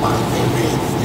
my favorite.